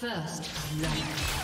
First love.